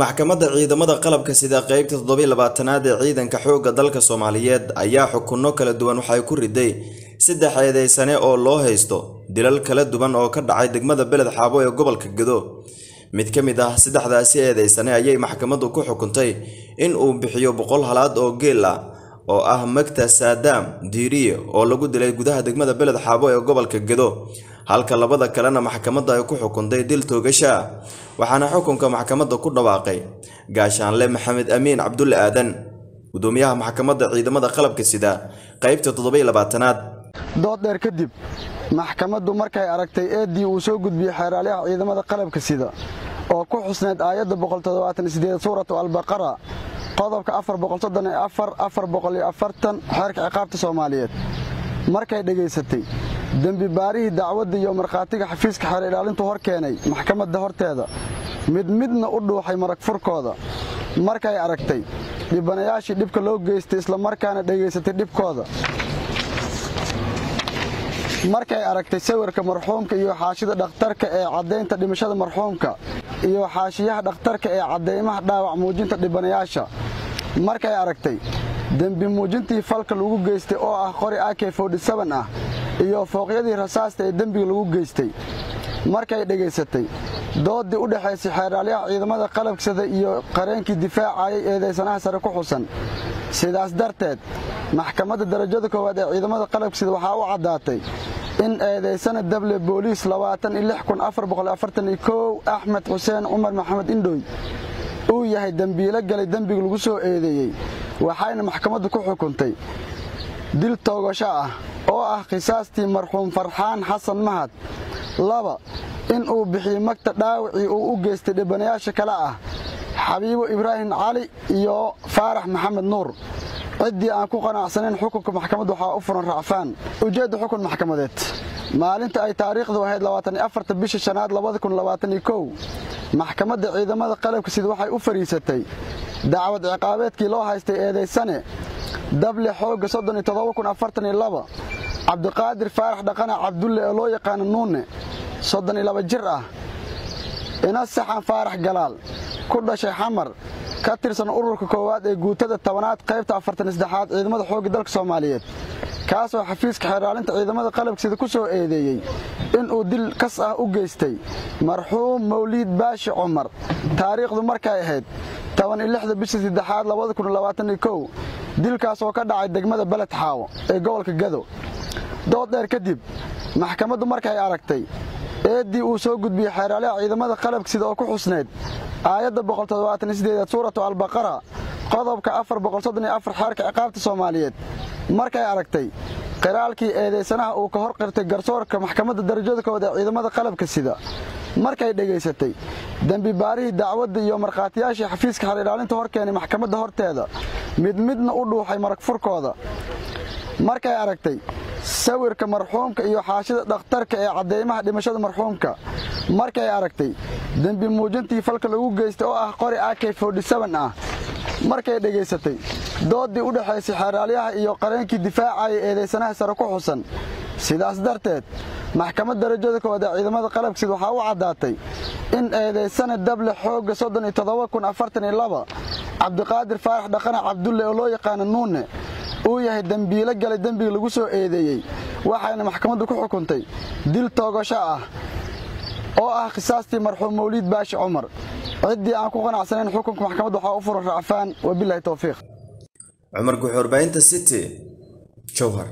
maxkamadda ciidamada qalabka sida qeybta toddobiy labaatanaad ee ciidanka xoogga dalka soomaaliyeed ayaa xukunno kala duwan waxay ku riday saddex eedeysane oo loo haysto dilal kala duwan oo ka dhacay degmada beled xaabo ee gobolka gado mid ka mid ah saddexdaasi eedeysane ayay maxkamaddu ku xukuntay in uu bixiyo boqol halaad oo geel ah oo ah magta saadaam diiriye oo lagu dilay gudaha degmada beled xaabo ee gobolka gado halka labada kalena maxkamadda ay ku xukuntay dil toogasha ah waxaana xukunka maxkamadda ku dhawaaqay gaashaanle maxamed amiin cabdulle aadan. Gudoomiyaha maxkamadda ciidamada qalabka sida qeybta toddobiy labaatanaad. Dood dheer kadib maxkamaddu markay aragtay eeddii uu soo gudbiyey xeeraalyaha ciidamada qalabka sida oo ku xusnayd aayadda suuratu albaqara qodobka xeerka ciqaabta soomaaliyeed. Markay dhegaysatay dembi baarihii dacwadda iyo markhaatiga xafiiska xeer ilaalintu hor keenay maxkamadda horteeda. Mid midna u dhuuxay marag furkooda markay aragtay dhibanayaashii dhibka loo geystay islamarkaana dhegaysatay dhibkooda. Markay aragtay sawirka marxuumka iyo xaashida dhakhtarka ee caddaynta dhimashada marxuumka iyo xaashiyaha dhakhtarka ee caddaymaha dhaawac muujinta dhibanayaasha markay aragtay dembi muujintii falka lagu geystay oo ah qori ak ah iyo fooqyadii rasaasta ee dembiga lagu geystay. Markay dhegaysatay dooddii u dhexaysay xeeraalyaha ciidamada qalabsada iyo qareenkii difaacayay eedaysanaha sare ku xusan. Sidaas darteed maxkamadda darajada koowaad ee ciidamada qalabsida waxaa u caddaatay in eedaysana dable booliis axmed xuseen cumar maxamed indhoy uu yahay dembiilo galay dembiga lagu soo eedeeyey waxayna maxkamaddu ku xukuntay. Dil toogasho ah oo ah khisaastii marxuum farxaan xasan mahad laba in uu bixiyo magta dhaawacii uu u geystay dhibanayaasha kale ah xabiibo ibraahim cali iyo faarax maxamed nuur. Ciddii aan ku qanacsanayn xukunka maxkamad waxaa u furan racfaan ujeedda xukun maxkamadeed maalinta ay taariikhdu ahayd bisha shanaad maxkamadda ciidamada qalabka sida waxay u fadhiisatay dacwad ciqaabeedkii loo haystay eedaysane dable xoogga cabdiqaadir faarax dhaqana cabdulle ee loo yaqaano nuune jir ah ina saxan faarax galaal ku dhashay xamar ka tirsan ururka koowaad ee guutada tobanaad qaybta afartanisdexaad ciidamada xoogga dalka soomaaliyeed kaasoo xafiiska xeeraalinta ciidamada qalabksida ku soo eedeeyey inuu dil kas ah u geystay marxuum mawliid baashi cumar. Taariikhdu markay ahayd bisha saddexaad dilkaas oo ka dhacay degmada beled xaawo ee gobolka gado. Dood dheer kadib maxkamaddu markay aragtay eeddii uu soo gudbiyey xeeraalyaha ciidamada qalabksida oo ku xusnayd aayadda suuratu albaqara qodobka xeerka ciqaabta soomaaliyeed markay aragtay qiraalkii eedaysanaha uu ka hor qirtay garsoorka maxkamadda darajada kood ee ciidamada qalabka sida. Markay dhegaysatay dembi baarihii dacwadda iyo markhaatiyaashii xafiiska xeer ilaalinta hor keenay maxkamadda horteeda mid midna u dhuuxay marag furkooda markay aragtay sawirka marxuumka iyo xaashida dhakhtarka ee caddaymaha dhimashada marxuumka. Markay aragtay dembi muujintii falka lagu geystay oo ah qori ak ah. Markay dhegaysatay dooddii u dhexaysay xeeraalyaha iyo qareenkii difaacayay eedaysanaha sare ku xusan. Sidaas darteed maxkamad darajada koowaad ee ciidamada qalabkisid waxaa u caddaatay in eedaysana dable xoogga cabdiqaadir faarax dhaqana cabdulle oo loo yaqaano nuune uu yahay dembiilo galay dembiga lagu soo eedeeyey waxayna maxkamaddu ku xukuntay dil toogasho ah oo ah khisaastii marxuum mawliid baashi cumar. Ciddii aan ku qanacsanayn xukunka maxkamadda waxaa u furan racfaan wabilahi towfiiq cumar guxuurbaahinta city jowhar